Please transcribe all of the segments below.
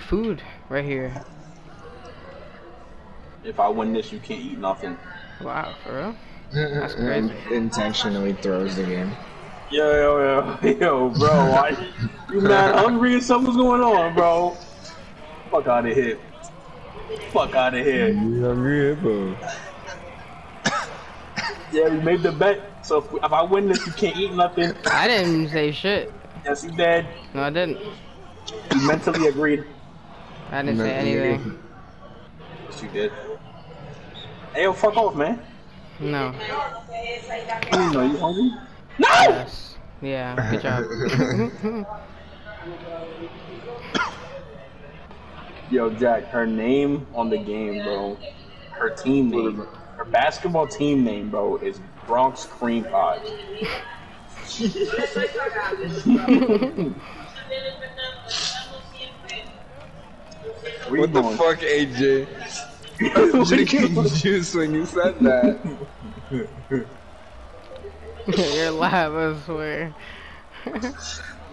food right here. If I win this, you can't eat nothing. Wow, for real? That's crazy. Intentionally throws the game. Yo, yo, yo, yo, bro, why you mad hungry or something's going on, bro? Fuck out of here. Fuck out of here. You hungry bro? Yeah, we made the bet. So if, if I win this, you can't eat nothing. I didn't say shit. Yes, you did. No, I didn't. You mentally agreed. I didn't say No, you anything. Yes, you did. Hey, yo, fuck off, man. No. You know you hungry? No! Yes. Yeah, good job. Yo, Jack, her name on the game, bro. Her team name. Her basketball team name, bro, is Bronx Cream Pie. What the fuck, AJ? I was drinking juice when you said that. You're live, I swear.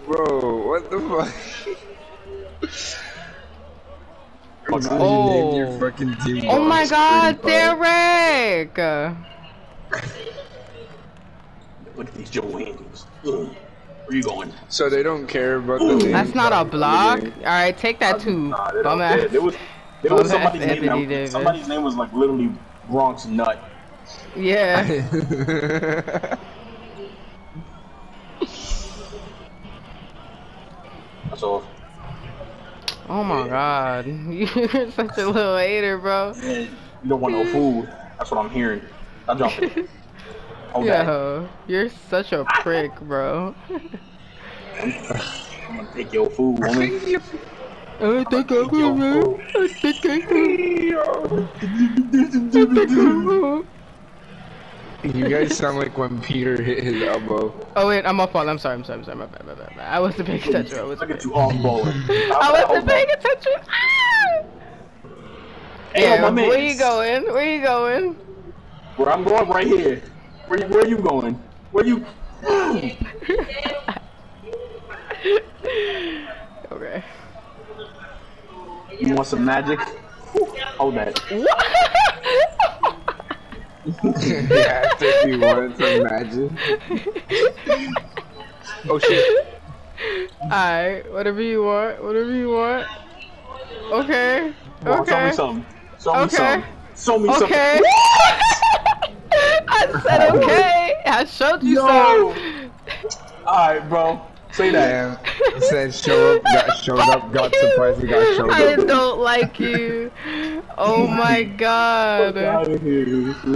Bro, what the fuck? Fuck You your Oh. fucking team Oh my god, Cream Pie. Derek! Look at these Joannes. Ugh. Where you going? So they don't care about the name. That's not a block. Alright, take that too. Nah, they Bum ass. There was, there was Bum ass somebody's name. Anthony That, Davis. somebody's name was like literally Bronx Nut. Yeah. That's all. Oh my god. You're such a little hater, bro. You don't want no food. That's what I'm hearing. I'm jumping. Hold that. Yo, you're such a prick, bro. I'm gonna take your food, woman. I think I Take your food. I think I You guys sound like when Peter hit his elbow. Oh wait, I'm off fault. I'm sorry. I'm sorry. I'm sorry. My bad. My bad. My bad. I wasn't paying attention. I wasn't. Look at Paying... you all balling. I wasn't paying attention. Ah! Hey, Yeah, my man. where you going? Where you going? Where I'm going right here. Where you, where you going? Where you? okay. You want some magic? Hold that. yeah, if you wanted to imagine. Oh shit. Alright, whatever you want. Whatever you want. Okay. Come on, Show me Okay. something. Show me Okay. something. Show me Okay. something. Said okay. I showed you Yo. some. Alright, bro. Say that. Damn. It said show up, got showed up, got surprised, got showed up. I don't like you. Oh my god. Out of here.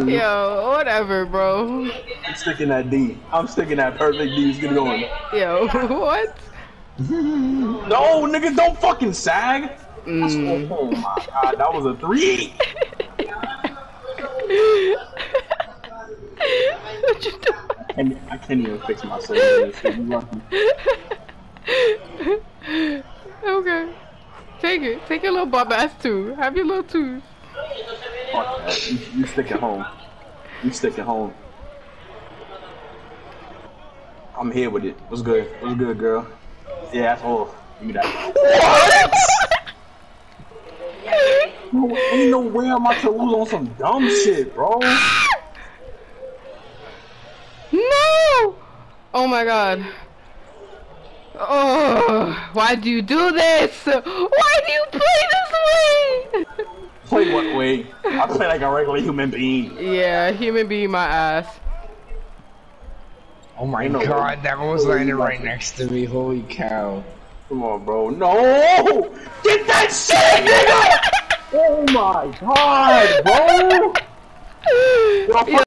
Yo, whatever, bro. I'm sticking that D. I'm sticking that perfect D. It's gonna go in. Yo, what? No, nigga, don't fucking sag. Mm. Oh my god, that was a three. What you doing? I can't even fix my service. Okay. Take it. Take your little bum ass too. Have your little tooth. Fuck that. You, you stick at home. You stick at home. I'm here with it. What's good? What's good, girl? Yeah, that's all. Give me that. No, ain't no way I'm about to lose on some dumb shit, bro. No! Oh my god. Oh, why do you do this? Why do you play this way? Play what way? I play like a regular human being. yeah, human being my ass. Oh my no god, that one was No landing right next to me. Holy cow. Come on, bro. No! Get that shit, nigga! Oh my god, bro! Yo,